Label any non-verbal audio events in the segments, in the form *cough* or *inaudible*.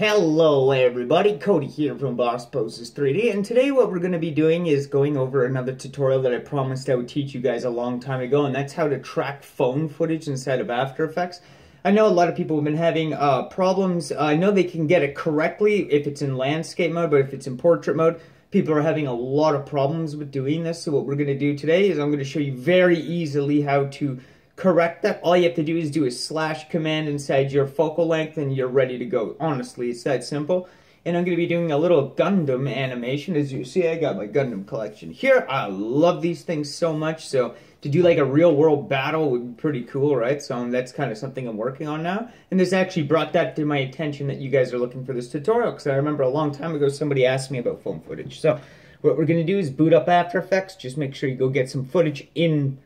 Hello everybody, Cody here from Boss Poses 3D, and today what we're going to be doing is going over another tutorial that I promised I would teach you guys a long time ago, and that's how to track phone footage inside of After Effects. I know a lot of people have been having uh, problems, I know they can get it correctly if it's in landscape mode, but if it's in portrait mode, people are having a lot of problems with doing this, so what we're going to do today is I'm going to show you very easily how to correct that, all you have to do is do a slash command inside your focal length and you're ready to go. Honestly, it's that simple. And I'm going to be doing a little Gundam animation. As you see, I got my Gundam collection here. I love these things so much. So to do like a real world battle would be pretty cool, right? So um, that's kind of something I'm working on now. And this actually brought that to my attention that you guys are looking for this tutorial. Because I remember a long time ago somebody asked me about phone footage. So what we're going to do is boot up After Effects. Just make sure you go get some footage in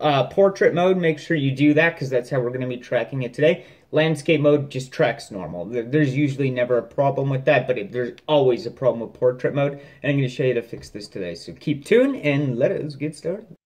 uh, portrait mode, make sure you do that because that's how we're going to be tracking it today. Landscape mode just tracks normal. There's usually never a problem with that, but it, there's always a problem with portrait mode. And I'm going to show you to fix this today. So keep tuned and let us get started.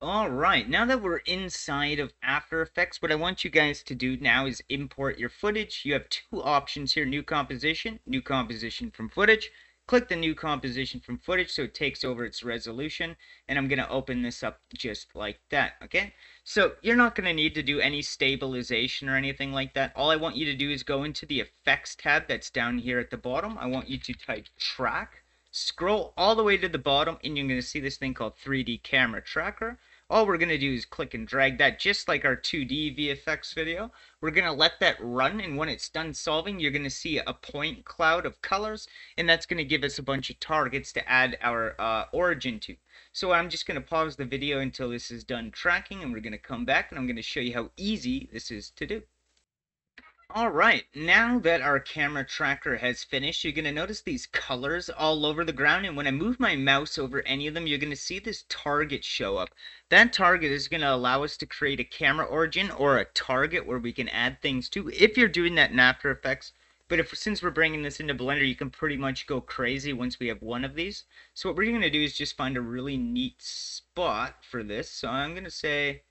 Alright, now that we're inside of After Effects, what I want you guys to do now is import your footage. You have two options here, new composition, new composition from footage. Click the new composition from footage so it takes over its resolution. And I'm going to open this up just like that, okay? So you're not going to need to do any stabilization or anything like that. All I want you to do is go into the effects tab that's down here at the bottom. I want you to type track. Scroll all the way to the bottom and you're going to see this thing called 3D camera tracker all we're going to do is click and drag that just like our 2D VFX video. We're going to let that run and when it's done solving you're going to see a point cloud of colors and that's going to give us a bunch of targets to add our uh, origin to. So I'm just going to pause the video until this is done tracking and we're going to come back and I'm going to show you how easy this is to do. Alright, now that our camera tracker has finished, you're going to notice these colors all over the ground, and when I move my mouse over any of them, you're going to see this target show up. That target is going to allow us to create a camera origin or a target where we can add things to, if you're doing that in After Effects. But if since we're bringing this into Blender, you can pretty much go crazy once we have one of these. So what we're going to do is just find a really neat spot for this. So I'm going to say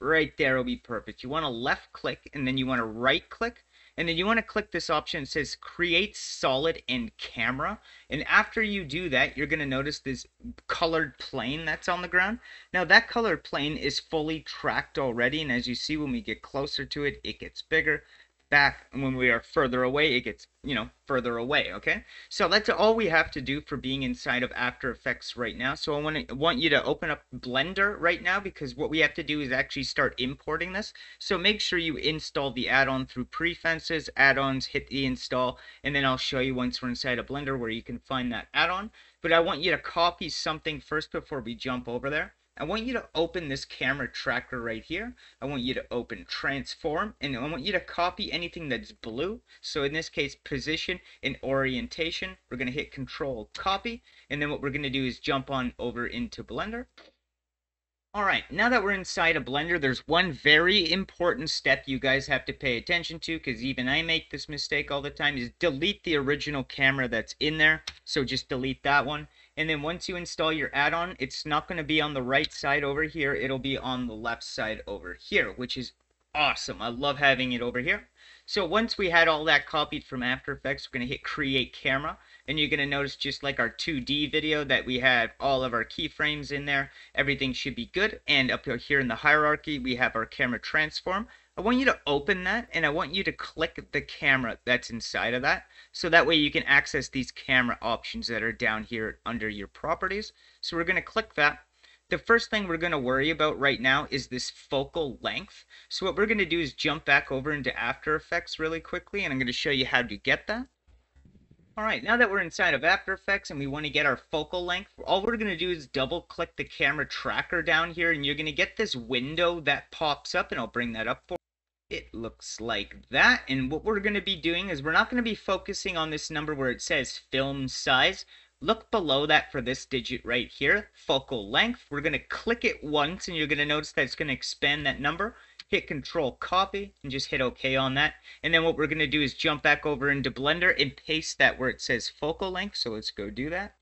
right there will be perfect. You want to left click and then you want to right click and then you want to click this option that says create solid and camera and after you do that you're going to notice this colored plane that's on the ground now that colored plane is fully tracked already and as you see when we get closer to it it gets bigger back when we are further away it gets you know further away okay? So that's all we have to do for being inside of after effects right now. So i want to want you to open up blender right now because what we have to do is actually start importing this. So make sure you install the add-on through prefences add-ons hit the install and then i'll show you once we're inside of blender where you can find that add-on. But i want you to copy something first before we jump over there I want you to open this camera tracker right here. I want you to open transform and I want you to copy anything that's blue. So in this case, position and orientation. We're going to hit control copy and then what we're going to do is jump on over into Blender. Alright, now that we're inside of Blender, there's one very important step you guys have to pay attention to, because even I make this mistake all the time, is delete the original camera that's in there. So just delete that one. And then once you install your add-on, it's not going to be on the right side over here. It'll be on the left side over here, which is awesome. I love having it over here. So once we had all that copied from After Effects, we're going to hit Create Camera. And you're going to notice just like our 2D video that we have all of our keyframes in there. Everything should be good. And up here in the hierarchy, we have our camera transform. I want you to open that and I want you to click the camera that's inside of that. So that way you can access these camera options that are down here under your properties. So we're going to click that. The first thing we're going to worry about right now is this focal length. So what we're going to do is jump back over into After Effects really quickly and I'm going to show you how to get that. Alright, now that we're inside of After Effects and we want to get our focal length, all we're going to do is double click the camera tracker down here and you're going to get this window that pops up and I'll bring that up for it looks like that. And what we're going to be doing is we're not going to be focusing on this number where it says film size. Look below that for this digit right here, focal length. We're going to click it once and you're going to notice that it's going to expand that number. Hit control copy and just hit OK on that. And then what we're going to do is jump back over into Blender and paste that where it says focal length. So let's go do that.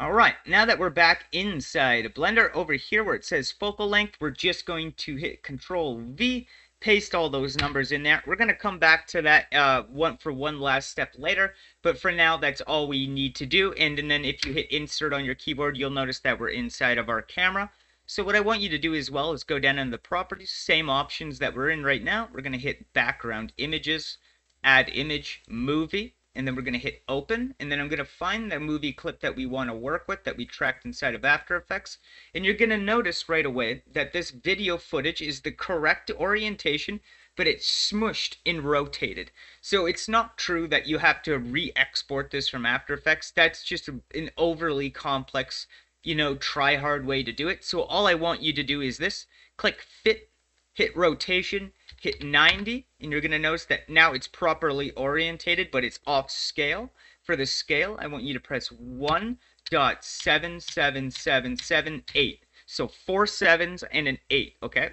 Alright, now that we're back inside Blender, over here where it says focal length, we're just going to hit Control V paste all those numbers in there. We're going to come back to that uh, one for one last step later, but for now, that's all we need to do. And, and then if you hit insert on your keyboard, you'll notice that we're inside of our camera. So what I want you to do as well is go down in the properties, same options that we're in right now. We're going to hit background images, add image, movie, and then we're going to hit open and then I'm going to find the movie clip that we want to work with that we tracked inside of After Effects. And you're going to notice right away that this video footage is the correct orientation but it's smushed and rotated. So it's not true that you have to re-export this from After Effects. That's just an overly complex you know try hard way to do it. So all I want you to do is this. Click fit hit rotation hit 90 and you're going to notice that now it's properly orientated but it's off scale. For the scale I want you to press 1.77778. So four sevens and an 8, okay?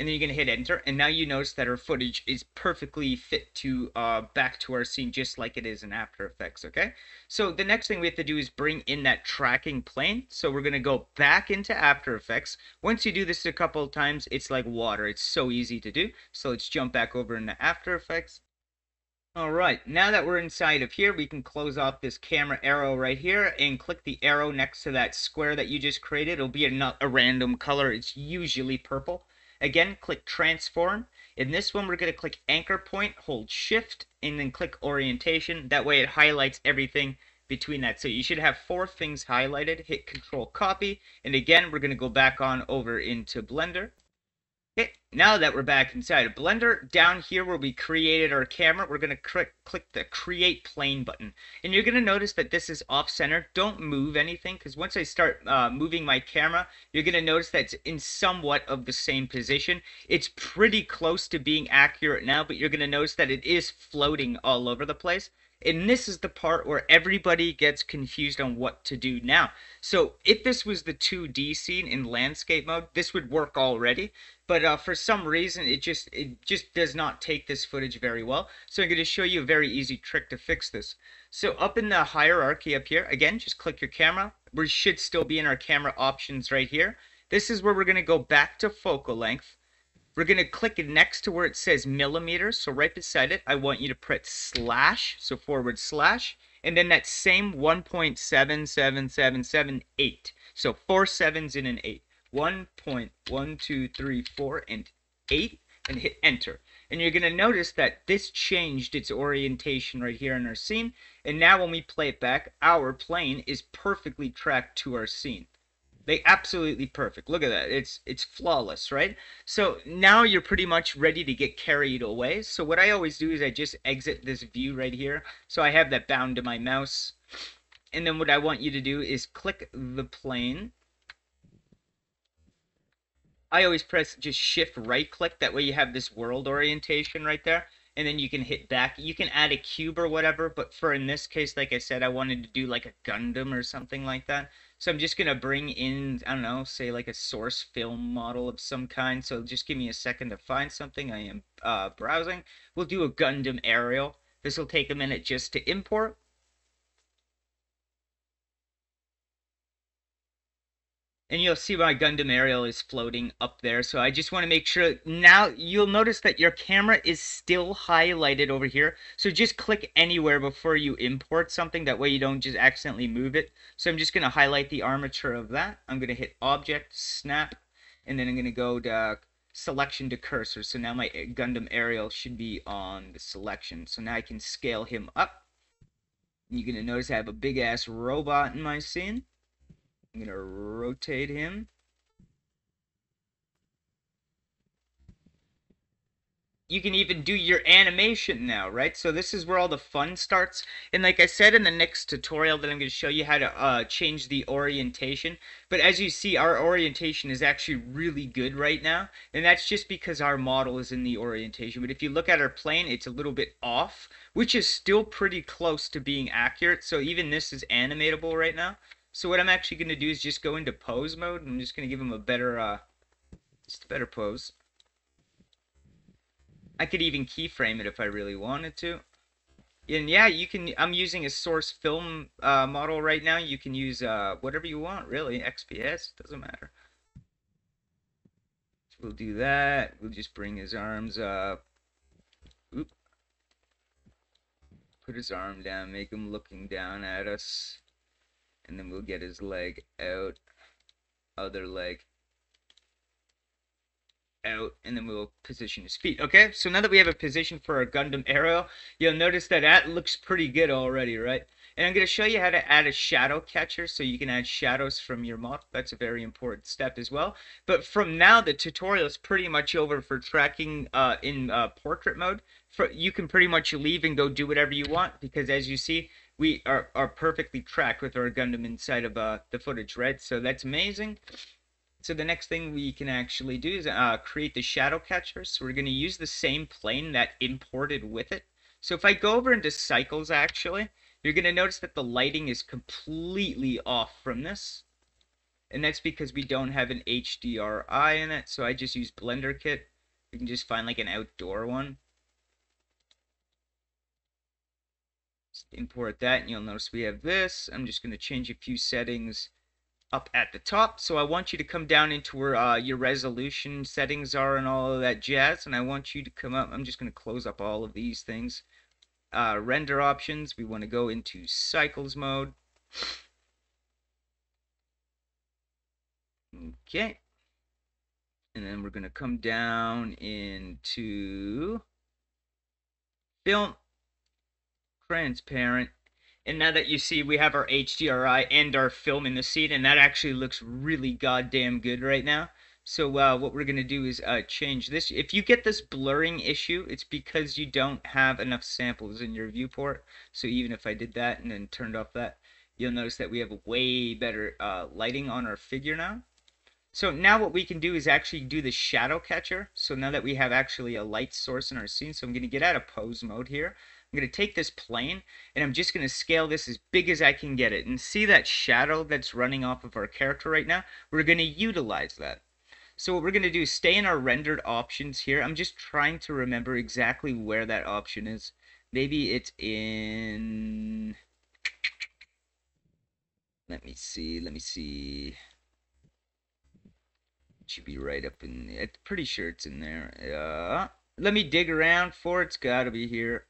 And then you're going to hit enter. And now you notice that our footage is perfectly fit to uh, back to our scene just like it is in After Effects okay? So the next thing we have to do is bring in that tracking plane. So we're going to go back into After Effects. Once you do this a couple of times it's like water. It's so easy to do. So let's jump back over into After Effects. Alright, now that we're inside of here, we can close off this camera arrow right here and click the arrow next to that square that you just created. It'll be a, a random color. It's usually purple. Again, click transform. In this one, we're going to click anchor point, hold shift, and then click orientation. That way it highlights everything between that. So you should have four things highlighted. Hit control copy. And again, we're going to go back on over into Blender. Now that we're back inside of Blender, down here where we created our camera, we're going to click, click the Create Plane button. And you're going to notice that this is off-center. Don't move anything, because once I start uh, moving my camera, you're going to notice that it's in somewhat of the same position. It's pretty close to being accurate now, but you're going to notice that it is floating all over the place. And this is the part where everybody gets confused on what to do now. So if this was the 2D scene in landscape mode, this would work already. But uh, for some reason, it just it just does not take this footage very well. So I'm going to show you a very easy trick to fix this. So up in the hierarchy up here, again, just click your camera. We should still be in our camera options right here. This is where we're going to go back to focal length. We're going to click next to where it says millimeters. So right beside it, I want you to press slash, so forward slash, and then that same 1.77778. So four sevens in an eight. 1.1234 and 8 and hit enter. And you're going to notice that this changed its orientation right here in our scene. And now when we play it back, our plane is perfectly tracked to our scene. They absolutely perfect. Look at that. It's it's flawless, right? So now you're pretty much ready to get carried away. So what I always do is I just exit this view right here. So I have that bound to my mouse. And then what I want you to do is click the plane. I always press just shift right click. That way you have this world orientation right there and then you can hit back. You can add a cube or whatever, but for in this case, like I said, I wanted to do like a Gundam or something like that. So I'm just going to bring in, I don't know, say like a source film model of some kind. So just give me a second to find something. I am uh, browsing. We'll do a Gundam aerial. This will take a minute just to import. And you'll see my Gundam aerial is floating up there. So I just want to make sure now you'll notice that your camera is still highlighted over here. So just click anywhere before you import something. That way you don't just accidentally move it. So I'm just going to highlight the armature of that. I'm going to hit object, snap, and then I'm going to go to selection to cursor. So now my eh, Gundam aerial should be on the selection. So now I can scale him up. You're going to notice I have a big ass robot in my scene. I'm to rotate him. you can even do your animation now, right? So this is where all the fun starts. And like I said in the next tutorial that I'm going to show you how to uh, change the orientation. But as you see, our orientation is actually really good right now. And that's just because our model is in the orientation. But if you look at our plane, it's a little bit off, which is still pretty close to being accurate. So even this is animatable right now. So what I'm actually going to do is just go into pose mode. I'm just going to give him a better, uh, just a better pose. I could even keyframe it if I really wanted to. And yeah, you can, I'm using a source film uh, model right now. You can use uh, whatever you want, really. XPS, doesn't matter. we'll do that. We'll just bring his arms up. Oop. Put his arm down, make him looking down at us. And then we'll get his leg out. Other leg out and then we'll position his feet. Okay, so now that we have a position for our Gundam Aero, you'll notice that that looks pretty good already, right? And I'm going to show you how to add a shadow catcher so you can add shadows from your model. That's a very important step as well. But from now, the tutorial is pretty much over for tracking uh, in uh, portrait mode. For, you can pretty much leave and go do whatever you want because as you see, we are, are perfectly tracked with our Gundam inside of uh, the footage, right? So that's amazing. So the next thing we can actually do is uh, create the shadow catcher. So we're going to use the same plane that imported with it. So if I go over into cycles actually, you're going to notice that the lighting is completely off from this. And that's because we don't have an HDRI in it. So I just use Blender Kit. You can just find like an outdoor one. Import that and you'll notice we have this. I'm just going to change a few settings up at the top. So I want you to come down into where uh, your resolution settings are and all of that jazz. And I want you to come up. I'm just going to close up all of these things. Uh, render options. We want to go into cycles mode. Okay. And then we're going to come down into film transparent and now that you see we have our HDRI and our film in the scene, and that actually looks really goddamn good right now. So uh, what we're going to do is uh, change this. If you get this blurring issue, it's because you don't have enough samples in your viewport. So even if I did that and then turned off that, you'll notice that we have way better uh, lighting on our figure now. So now what we can do is actually do the shadow catcher. So now that we have actually a light source in our scene, so I'm going to get out of pose mode here. I'm going to take this plane and I'm just going to scale this as big as I can get it. And see that shadow that's running off of our character right now? We're going to utilize that. So what we're going to do is stay in our rendered options here. I'm just trying to remember exactly where that option is. Maybe it's in... Let me see, let me see. It should be right up in... I'm pretty sure it's in there. Uh, let me dig around for it. It's got to be here.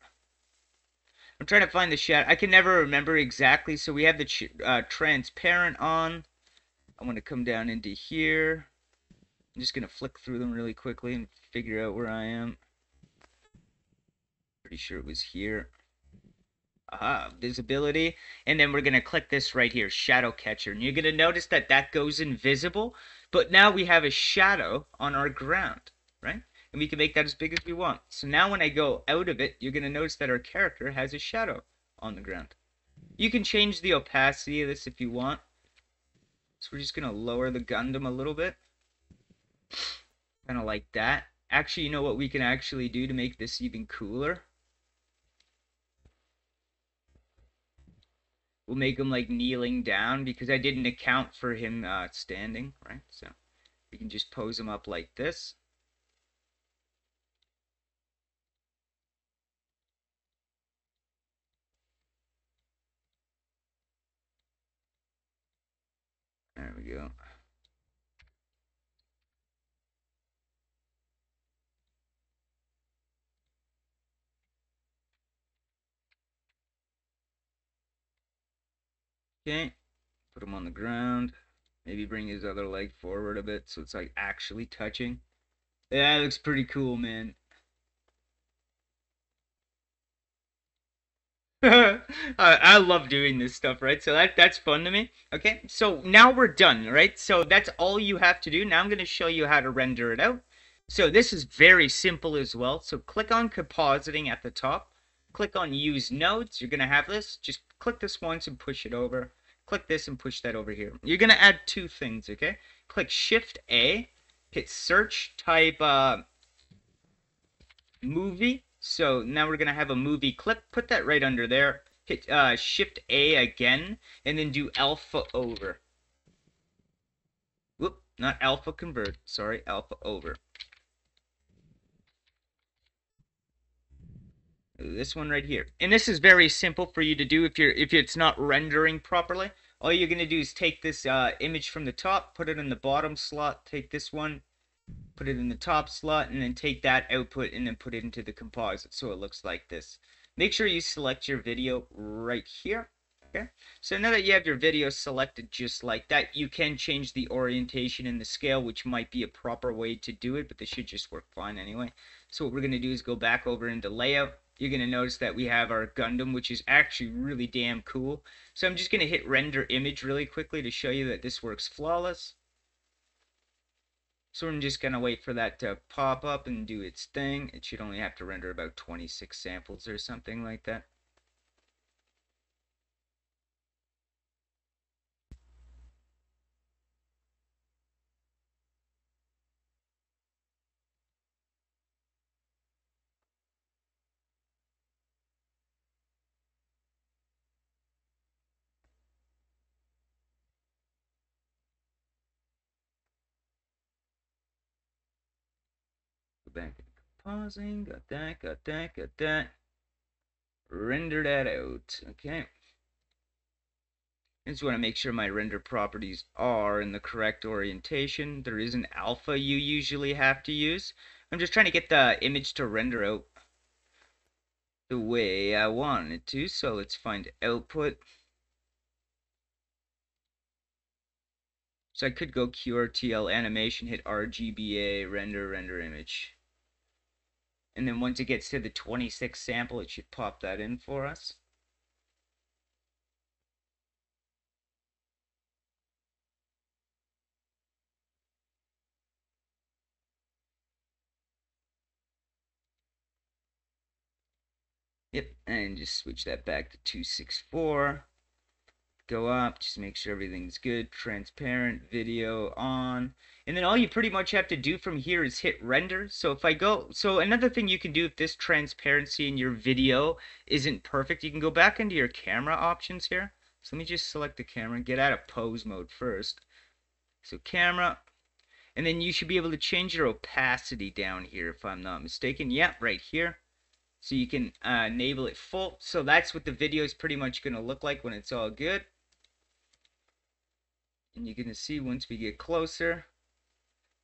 I'm trying to find the shadow. I can never remember exactly. So we have the uh, transparent on. I'm going to come down into here. I'm just going to flick through them really quickly and figure out where I am. Pretty sure it was here. Aha, visibility. And then we're going to click this right here, shadow catcher. And you're going to notice that that goes invisible. But now we have a shadow on our ground, right? And we can make that as big as we want. So now when I go out of it, you're going to notice that our character has a shadow on the ground. You can change the opacity of this if you want. So we're just going to lower the Gundam a little bit. Kind of like that. Actually, you know what we can actually do to make this even cooler? We'll make him like kneeling down because I didn't account for him uh, standing, right? So we can just pose him up like this. There we go. Okay, put him on the ground. Maybe bring his other leg forward a bit so it's like actually touching. Yeah, looks pretty cool, man. *laughs* I, I love doing this stuff, right? So that that's fun to me. Okay, so now we're done, right? So that's all you have to do. Now I'm going to show you how to render it out. So this is very simple as well. So click on compositing at the top. Click on use nodes. You're going to have this. Just click this once and push it over. Click this and push that over here. You're going to add two things, okay? Click Shift A, hit search, type uh, movie so now we're going to have a movie clip. Put that right under there. Hit uh, Shift A again, and then do alpha over. Whoop, not alpha convert. Sorry, alpha over. This one right here. And this is very simple for you to do if you're if it's not rendering properly. All you're going to do is take this uh, image from the top, put it in the bottom slot, take this one, put it in the top slot, and then take that output and then put it into the composite so it looks like this. Make sure you select your video right here. Okay, so now that you have your video selected just like that, you can change the orientation and the scale, which might be a proper way to do it, but this should just work fine anyway. So what we're going to do is go back over into layout. You're going to notice that we have our Gundam, which is actually really damn cool. So I'm just going to hit render image really quickly to show you that this works flawless. So I'm just going to wait for that to pop up and do its thing. It should only have to render about 26 samples or something like that. Back and pausing. Got that, got that, got that. Render that out. Okay. I just want to make sure my render properties are in the correct orientation. There is an alpha you usually have to use. I'm just trying to get the image to render out the way I want it to. So let's find output. So I could go QRTL animation, hit RGBA, render, render image. And then once it gets to the 26 sample, it should pop that in for us. Yep, and just switch that back to 264 go up, just make sure everything's good, transparent, video on. And then all you pretty much have to do from here is hit render. So if I go, so another thing you can do if this transparency in your video isn't perfect, you can go back into your camera options here. So let me just select the camera, get out of pose mode first. So camera, and then you should be able to change your opacity down here if I'm not mistaken. Yeah, right here. So you can uh, enable it full. So that's what the video is pretty much going to look like when it's all good. And you're going to see once we get closer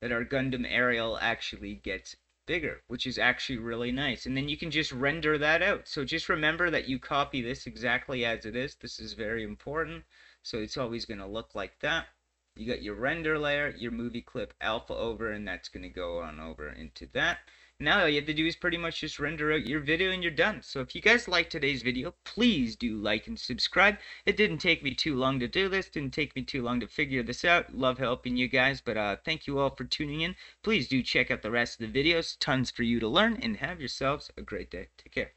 that our Gundam aerial actually gets bigger, which is actually really nice. And then you can just render that out. So just remember that you copy this exactly as it is. This is very important. So it's always going to look like that. You got your render layer, your movie clip alpha over, and that's going to go on over into that. Now all you have to do is pretty much just render out your video and you're done. So if you guys liked today's video, please do like and subscribe. It didn't take me too long to do this, didn't take me too long to figure this out. Love helping you guys, but uh, thank you all for tuning in. Please do check out the rest of the videos, tons for you to learn, and have yourselves a great day. Take care.